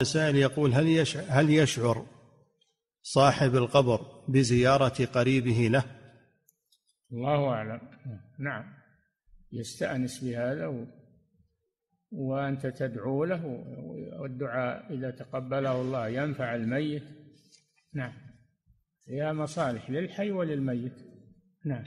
السائل يقول هل يشعر, هل يشعر صاحب القبر بزيارة قريبه له؟ الله أعلم. نعم. يستأنس بهذا و... وأنت تدعو له والدعاء إذا تقبله الله ينفع الميت. نعم. يا مصالح للحي وللميت. نعم.